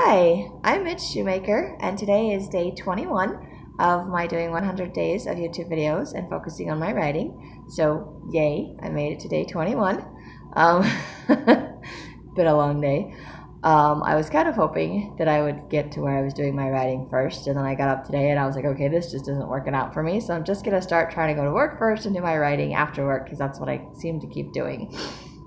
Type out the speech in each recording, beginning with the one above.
Hi, I'm Midge Shoemaker, and today is day 21 of my doing 100 days of YouTube videos and focusing on my writing. So, yay, I made it to day 21. Um, been a long day. Um, I was kind of hoping that I would get to where I was doing my writing first, and then I got up today and I was like, okay, this just isn't working out for me, so I'm just gonna start trying to go to work first and do my writing after work because that's what I seem to keep doing.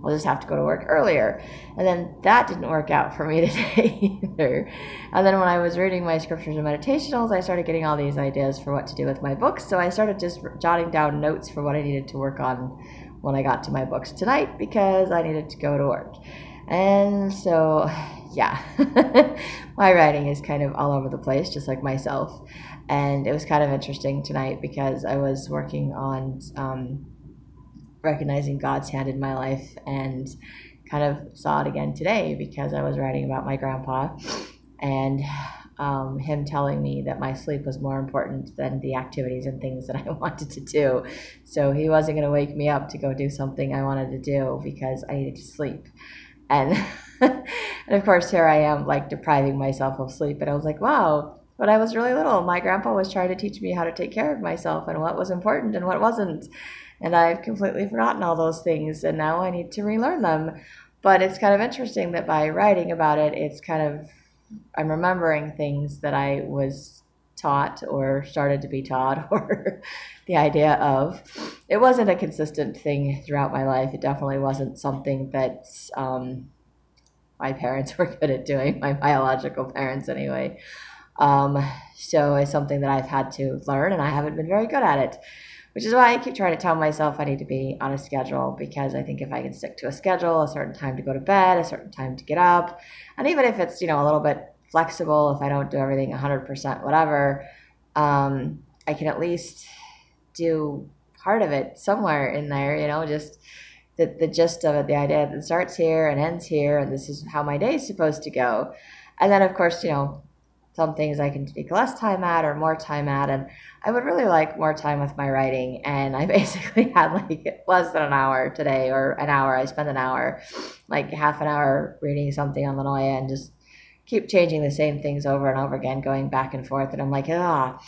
I'll just have to go to work earlier. And then that didn't work out for me today either. And then when I was reading my scriptures and meditationals, I started getting all these ideas for what to do with my books. So I started just jotting down notes for what I needed to work on when I got to my books tonight because I needed to go to work. And so, yeah, my writing is kind of all over the place, just like myself. And it was kind of interesting tonight because I was working on um, recognizing God's hand in my life and kind of saw it again today because I was writing about my grandpa and um, him telling me that my sleep was more important than the activities and things that I wanted to do. So he wasn't going to wake me up to go do something I wanted to do because I needed to sleep. And, and of course, here I am, like depriving myself of sleep. And I was like, wow, when I was really little, my grandpa was trying to teach me how to take care of myself and what was important and what wasn't. And I've completely forgotten all those things, and now I need to relearn them. But it's kind of interesting that by writing about it, it's kind of, I'm remembering things that I was taught or started to be taught or the idea of. It wasn't a consistent thing throughout my life. It definitely wasn't something that um, my parents were good at doing, my biological parents anyway. Um, so it's something that I've had to learn, and I haven't been very good at it which is why I keep trying to tell myself I need to be on a schedule because I think if I can stick to a schedule, a certain time to go to bed, a certain time to get up, and even if it's, you know, a little bit flexible, if I don't do everything 100% whatever, um, I can at least do part of it somewhere in there, you know, just the, the gist of it, the idea that it starts here and ends here, and this is how my day is supposed to go. And then, of course, you know, some things I can take less time at or more time at. And I would really like more time with my writing. And I basically had like less than an hour today or an hour. I spent an hour, like half an hour reading something on Lanoia and just keep changing the same things over and over again, going back and forth. And I'm like, ah,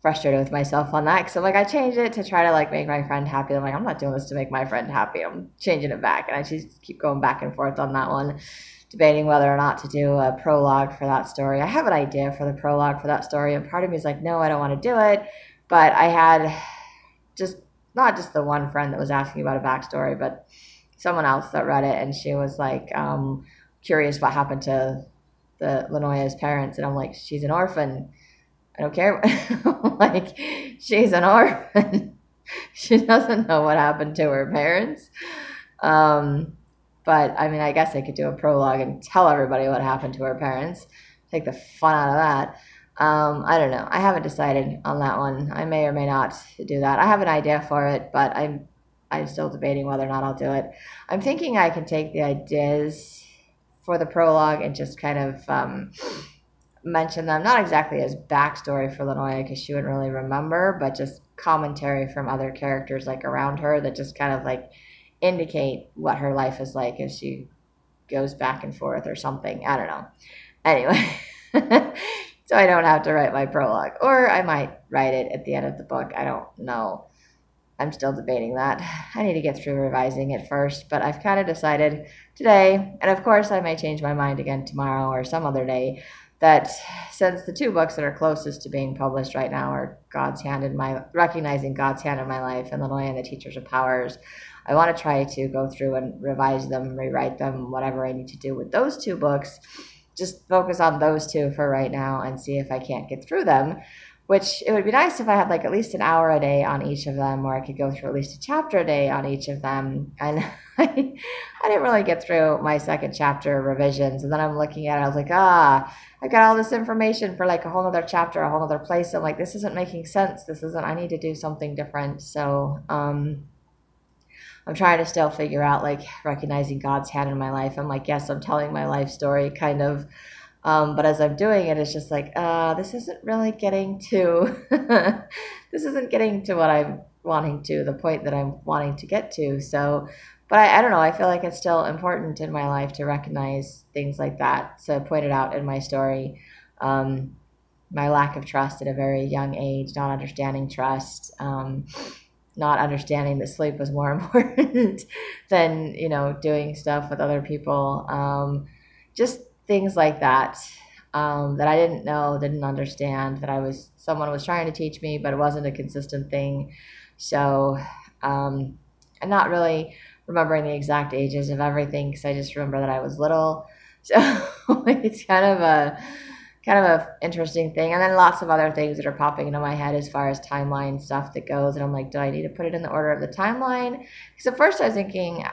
frustrated with myself on that. So I'm like I changed it to try to like make my friend happy. I'm like, I'm not doing this to make my friend happy. I'm changing it back. And I just keep going back and forth on that one debating whether or not to do a prologue for that story. I have an idea for the prologue for that story, and part of me is like, no, I don't want to do it. But I had just not just the one friend that was asking about a backstory, but someone else that read it, and she was like um, curious what happened to the Lanoia's parents, and I'm like, she's an orphan. I don't care. like, she's an orphan. she doesn't know what happened to her parents. Um, but I mean, I guess I could do a prologue and tell everybody what happened to her parents. Take the fun out of that. Um, I don't know. I haven't decided on that one. I may or may not do that. I have an idea for it, but I'm I'm still debating whether or not I'll do it. I'm thinking I can take the ideas for the prologue and just kind of um, mention them, not exactly as backstory for Lanoia because she wouldn't really remember, but just commentary from other characters like around her that just kind of like indicate what her life is like as she goes back and forth or something. I don't know. Anyway, so I don't have to write my prologue, or I might write it at the end of the book. I don't know. I'm still debating that. I need to get through revising it first, but I've kind of decided today, and of course I may change my mind again tomorrow or some other day, that since the two books that are closest to being published right now are God's Hand in My Recognizing God's Hand in My Life and Lanoia and the Teachers of Powers, I want to try to go through and revise them, rewrite them, whatever I need to do with those two books. Just focus on those two for right now and see if I can't get through them. Which it would be nice if I had like at least an hour a day on each of them, or I could go through at least a chapter a day on each of them. And I, I didn't really get through my second chapter revisions. And then I'm looking at it, I was like, ah, I got all this information for like a whole other chapter, a whole other place. I'm like, this isn't making sense. This isn't, I need to do something different. So, um, I'm trying to still figure out like recognizing God's hand in my life. I'm like, yes, I'm telling my life story kind of. Um, but as I'm doing it, it's just like, uh, this isn't really getting to, this isn't getting to what I'm wanting to, the point that I'm wanting to get to. So but I, I don't know. I feel like it's still important in my life to recognize things like that. So I pointed out in my story um, my lack of trust at a very young age, not understanding trust, um, not understanding that sleep was more important than you know doing stuff with other people. Um, just things like that um, that I didn't know, didn't understand. That I was someone was trying to teach me, but it wasn't a consistent thing. So um, I'm not really remembering the exact ages of everything because I just remember that I was little. So it's kind of a kind of a interesting thing. And then lots of other things that are popping into my head as far as timeline stuff that goes. And I'm like, do I need to put it in the order of the timeline? Because at first I was thinking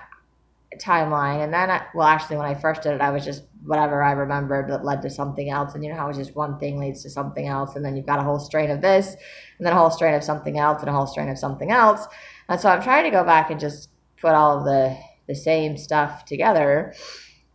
timeline, and then I, well, actually when I first did it, I was just whatever I remembered that led to something else. And you know how it's just one thing leads to something else, and then you've got a whole strain of this, and then a whole strain of something else, and a whole strain of something else. And so I'm trying to go back and just put all of the the same stuff together.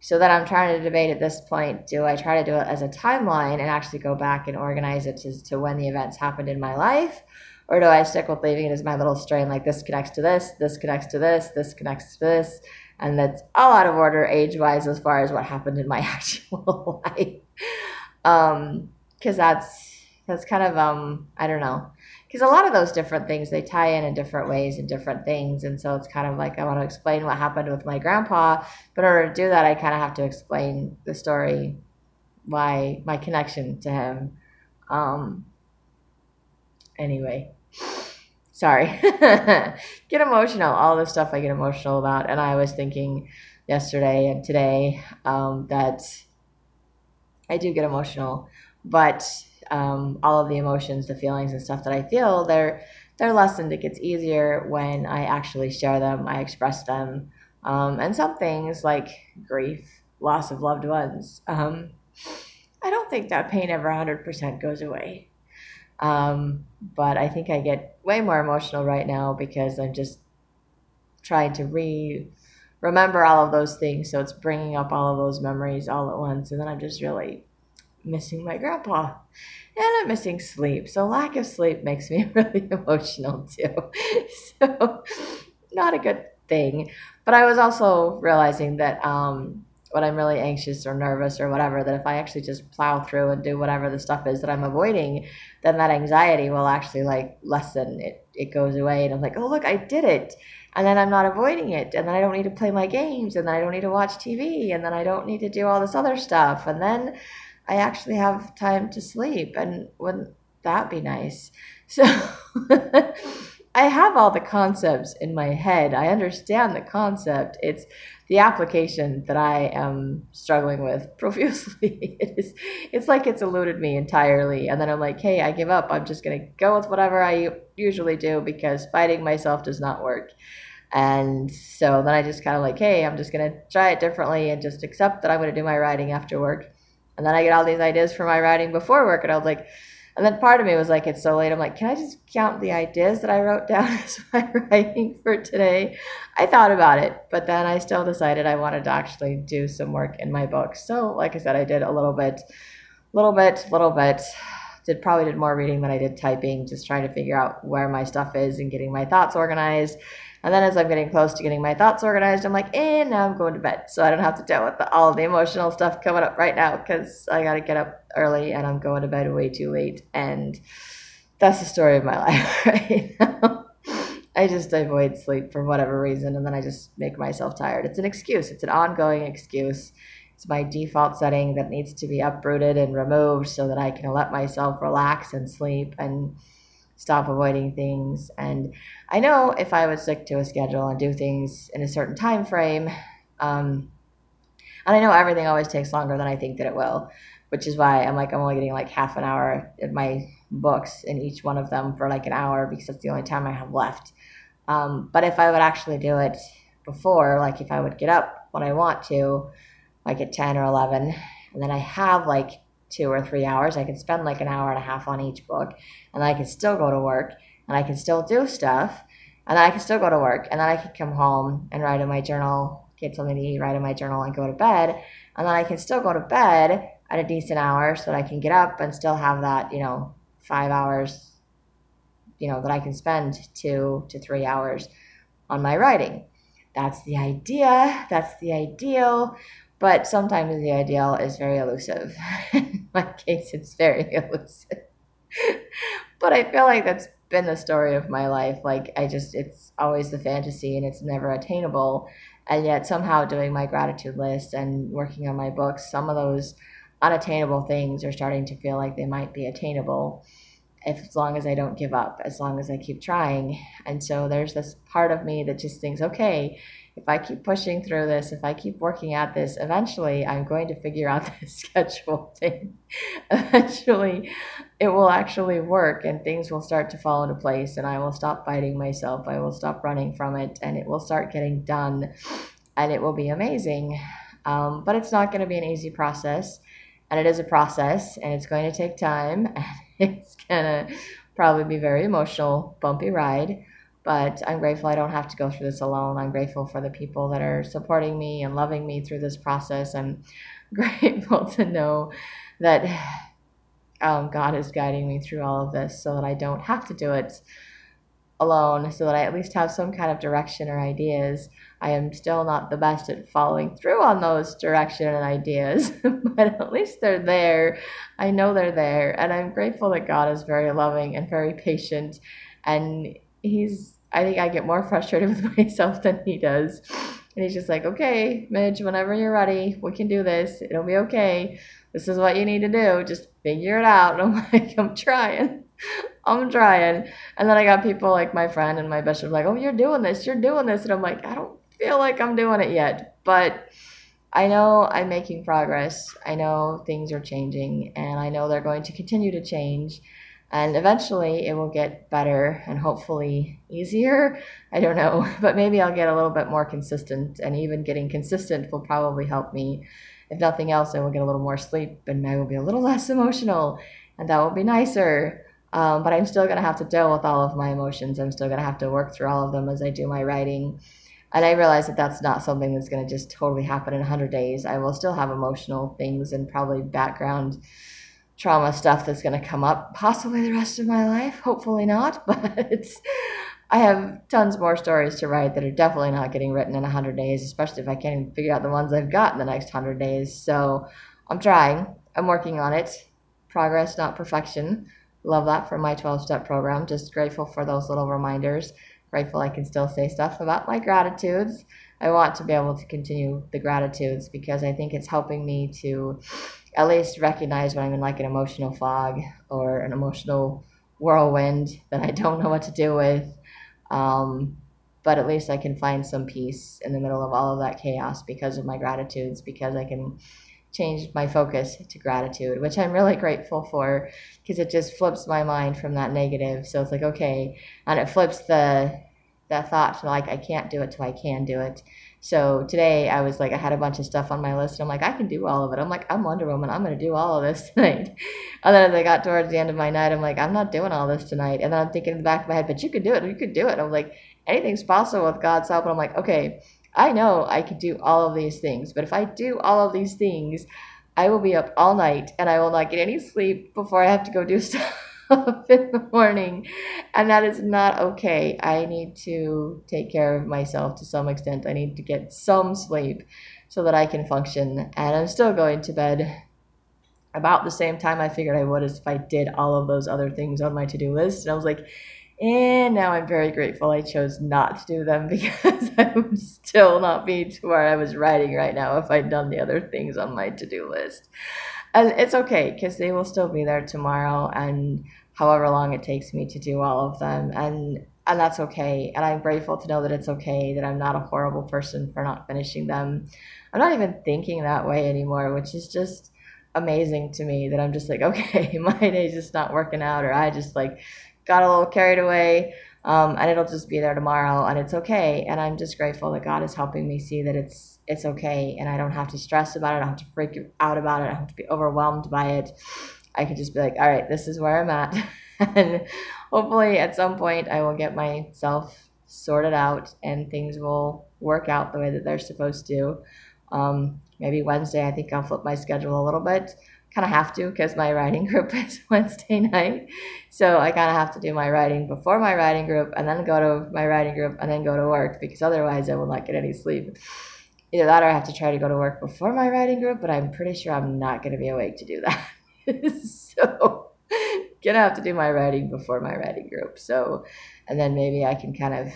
So then I'm trying to debate at this point do I try to do it as a timeline and actually go back and organize it to, to when the events happened in my life? Or do I stick with leaving it as my little strain, like this connects to this, this connects to this, this connects to this, and that's all out of order age wise as far as what happened in my actual life. Um, because that's that's kind of um I don't know. Because a lot of those different things they tie in in different ways and different things. And so it's kind of like i want to explain what happened with my grandpa. But in order to do that i kind of have to explain the story why my connection to him. Um anyway sorry get emotional all the stuff i get emotional about and i was thinking yesterday and today um, that i do get emotional but um, all of the emotions, the feelings, and stuff that I feel, they're they're lessened. It gets easier when I actually share them, I express them, um, and some things like grief, loss of loved ones. Um, I don't think that pain ever 100% goes away. Um, but I think I get way more emotional right now because I'm just trying to re remember all of those things. So it's bringing up all of those memories all at once, and then I'm just really missing my grandpa and I'm missing sleep. So lack of sleep makes me really emotional too. So not a good thing. But I was also realizing that um, when I'm really anxious or nervous or whatever, that if I actually just plow through and do whatever the stuff is that I'm avoiding, then that anxiety will actually like lessen. It it goes away, and I'm like, oh look, I did it. And then I'm not avoiding it, and then I don't need to play my games, and then I don't need to watch TV, and then I don't need to do all this other stuff, and then I actually have time to sleep. And wouldn't that be nice? So I have all the concepts in my head. I understand the concept. It's the application that I am struggling with profusely. it is it's like it's eluded me entirely. And then I'm like, hey, I give up. I'm just gonna go with whatever I usually do because fighting myself does not work. And so then I just kind of like, hey, I'm just gonna try it differently and just accept that I'm gonna do my writing after work and then I get all these ideas for my writing before work, and I was like, and then part of me was like, it's so late. I'm like, can I just count the ideas that I wrote down as my writing for today? I thought about it, but then I still decided I wanted to actually do some work in my book. So, like I said, I did a little bit, little bit, little bit. Did probably did more reading than I did typing, just trying to figure out where my stuff is and getting my thoughts organized and then as I'm getting close to getting my thoughts organized, I'm like, and now I'm going to bed. So I don't have to deal with the, all the emotional stuff coming up right now because I got to get up early and I'm going to bed way too late. And that's the story of my life right now. I just avoid sleep for whatever reason and then I just make myself tired. It's an excuse, it's an ongoing excuse. It's my default setting that needs to be uprooted and removed so that I can let myself relax and sleep and stop avoiding things. And I know if I would stick to a schedule and do things in a certain time frame, um, and I know everything always takes longer than I think that it will, which is why I'm like I'm only getting like half an hour in my books in each one of them for like an hour because that's the only time I have left. Um, but if I would actually do it before, like if I would get up when I want to, like at 10 or 11, and then I have like two or three hours. I can spend like an hour and a half on each book, and I can still go to work, and I can still do stuff, and then I can still go to work, and then I can come home and write in my journal, get something to eat, write in my journal, and go to bed, and then I can still go to bed at a decent hour so that I can get up and still have that, you know, five hours, you know, that I can spend two to three hours on my writing. that's the idea, that's the ideal, but sometimes the ideal is very elusive. In my case, it's very elusive. but I feel like that's been the story of my life. Like, I just, it's always the fantasy and it's never attainable. And yet, somehow, doing my gratitude list and working on my books, some of those unattainable things are starting to feel like they might be attainable as long as I don't give up, as long as I keep trying. And so there's this part of me that just thinks, okay, if I keep pushing through this, if I keep working at this, eventually I'm going to figure out this schedule thing. eventually it will actually work and things will start to fall into place and I will stop fighting myself. I will stop running from it and it will start getting done and it will be amazing. Um, but it's not going to be an easy process and it is a process and it's going to take time. it's gonna probably be very emotional, bumpy ride. But I'm grateful I don't have to go through this alone. I'm grateful for the people that are supporting me and loving me through this process. I'm grateful to know that um, God is guiding me through all of this so that I don't have to do it alone, so that I at least have some kind of direction or ideas. I am still not the best at following through on those direction and ideas, but at least they're there. I know they're there, and I'm grateful that God is very loving and very patient, and He's. I think I get more frustrated with myself than He does. And he's just like, okay, Midge, whenever you're ready, we can do this. It'll be okay. This is what you need to do. Just figure it out. And I'm like, I'm trying. I'm trying. And then I got people like my friend and my bishop like, oh, you're doing this. You're doing this. And I'm like, I don't feel like I'm doing it yet. But I know I'm making progress. I know things are changing. And I know they're going to continue to change. And eventually it will get better and hopefully easier. I don't know. But maybe I'll get a little bit more consistent. And even getting consistent will probably help me if nothing else, I will get a little more sleep and I will be a little less emotional, and that will be nicer. Um, but I'm still going to have to deal with all of my emotions. I'm still going to have to work through all of them as I do my writing. And I realize that that's not something that's going to just totally happen in 100 days. I will still have emotional things and probably background trauma stuff that's going to come up possibly the rest of my life. Hopefully not, but I have tons more stories to write that are definitely not getting written in 100 days, especially if I can't even figure out the ones I've got in the next 100 days. So I'm trying. I'm working on it. Progress, not perfection. Love that for my 12 step program. Just grateful for those little reminders. Grateful I can still say stuff about my gratitudes. I want to be able to continue the gratitudes because I think it's helping me to at least recognize when I'm in like an emotional fog or an emotional whirlwind that I don't know what to do with um, but at least I can find some peace in the middle of all of that chaos because of my gratitudes, because I can change my focus to gratitude, which I'm really grateful for because it just flips my mind from that negative. So it's like, okay, and it flips the that thought to like I can't do it to I can do it. So today I was like, I had a bunch of stuff on my list, and I'm like, I can do all of it. I'm like, I'm Wonder Woman. I'm gonna do all of this tonight. And then as I got towards the end of my night, I'm like, I'm not doing all this tonight. And then I'm thinking in the back of my head, but you could do it. You could do it. I'm like, anything's possible with God's help. And I'm like, okay, I know I could do all of these things, but if I do all of these things, I will be up all night and I will not get any sleep before I have to go do stuff in the morning. And that is not okay. I need to take care of myself to some extent. I need to get some sleep so that I can function. And I'm still going to bed about the same time I figured I would as if I did all of those other things on my to do list. And I was like, and now I'm very grateful I chose not to do them because I would still not be to where I was writing right now if I'd done the other things on my to do list. And it's okay because they will still be there tomorrow and however long it takes me to do all of them. And and that's okay. And I'm grateful to know that it's okay, that I'm not a horrible person for not finishing them. I'm not even thinking that way anymore, which is just amazing to me that I'm just like, okay, my day's just not working out, or I just like got a little carried away. Um, and it'll just be there tomorrow and it's okay and i'm just grateful that god is helping me see that it's it's okay and i don't have to stress about it i don't have to freak out about it i don't have to be overwhelmed by it i could just be like all right this is where i'm at and hopefully at some point i will get myself sorted out and things will work out the way that they're supposed to um, maybe wednesday i think i'll flip my schedule a little bit kind of have to because my writing group is Wednesday night. So I kind of have to do my writing before my writing group and then go to my writing group and then go to work because otherwise I will not get any sleep. Either that or I have to try to go to work before my writing group, but I'm pretty sure I'm not going to be awake to do that. so gonna have to do my writing before my writing group. So, and then maybe I can kind of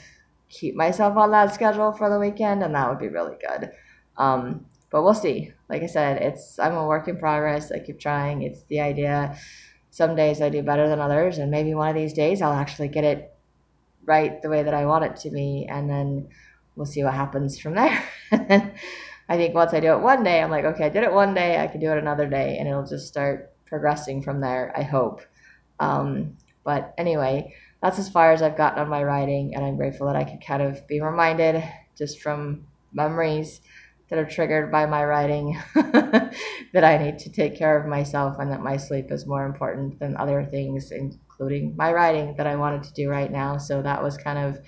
keep myself on that schedule for the weekend, and that would be really good. Um, but we'll see. Like I said, it's I'm a work in progress. I keep trying. It's the idea. Some days I do better than others, and maybe one of these days I'll actually get it right the way that I want it to be, and then we'll see what happens from there. I think once I do it one day, I'm like, okay, I did it one day, I can do it another day, and it'll just start progressing from there. I hope. Um, but anyway, that's as far as I've gotten on my writing, and I'm grateful that I could kind of be reminded just from memories that are triggered by my writing that I need to take care of myself and that my sleep is more important than other things, including my writing that I wanted to do right now. So that was kind of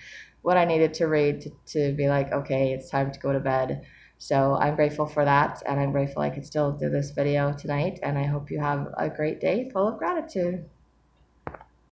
what I needed to read to, to be like, okay, it's time to go to bed. So I'm grateful for that, and I'm grateful I could still do this video tonight, and I hope you have a great day full of gratitude.